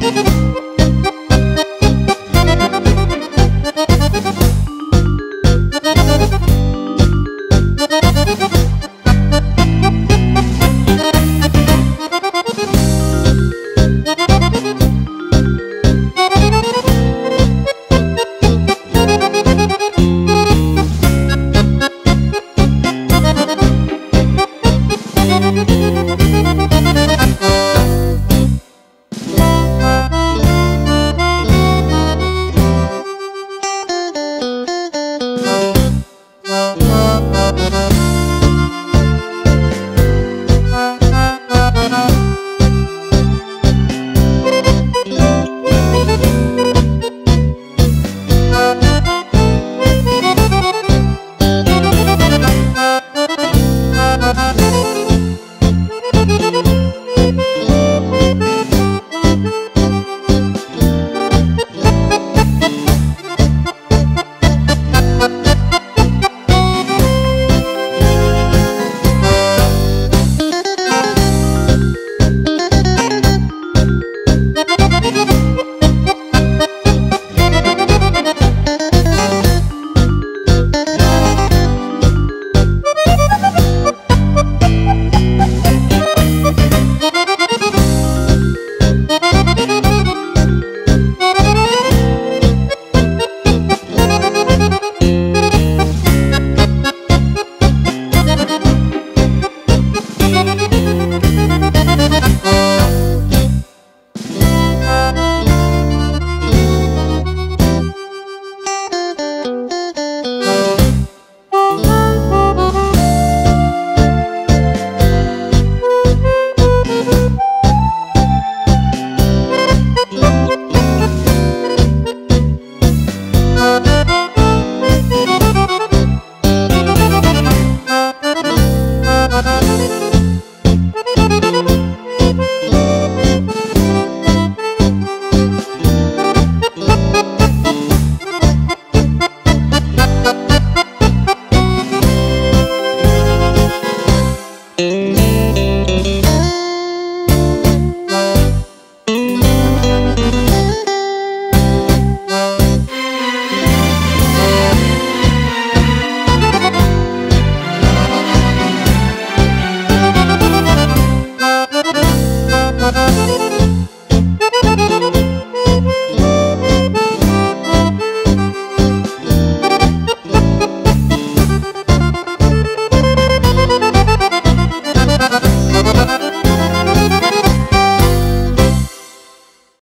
Müzik